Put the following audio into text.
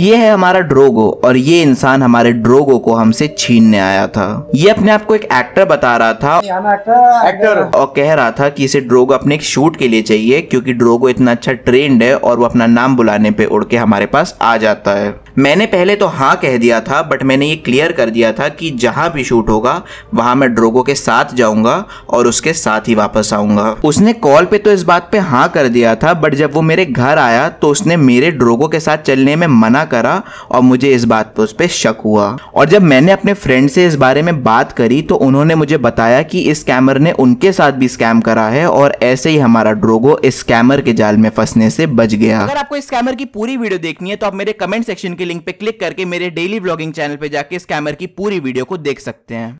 ये है हमारा ड्रोगो और ये इंसान हमारे ड्रोगो को हमसे छीनने आया था। ये अपने आप को एक एक्टर बता रहा था। एक्टर और कह रहा था कि इसे ड्रोगो अपने एक शूट के लिए चाहिए क्योंकि ड्रोगो इतना अच्छा ट्रेंड है और वो अपना नाम बुलाने पे उड़ के हमारे पास आ जाता है। मैंने पहले तो हाँ कह दिया था बट मैंने ये क्लियर कर दिया था कि जहाँ भी शूट होगा, वहाँ मैं ड्रोगो के साथ जाऊँगा और उसके साथ ही वापस आऊँगा। उसने कॉल पे तो इस बात पे हाँ कर दिया था बट जब वो मेरे घर आया तो उसने मेरे ड्रोगो के साथ चलने में मना करा और मुझे इस बात पे, उस पर शक हुआ। और जब मैंने अपने फ्रेंड से इस बारे में बात करी तो उन्होंने मुझे बताया कि इस स्कैमर ने उनके साथ भी स्कैम करा है और ऐसे ही हमारा ड्रोगो इस स्कैमर के जाल में फंसने से बच गया। अगर आपको इस स्कैमर की पूरी वीडियो देखनी है तो आप मेरे कमेंट सेक्शन के लिंक पे क्लिक करके मेरे डेली ब्लॉगिंग चैनल पे जाके स्कैमर की पूरी वीडियो को देख सकते हैं।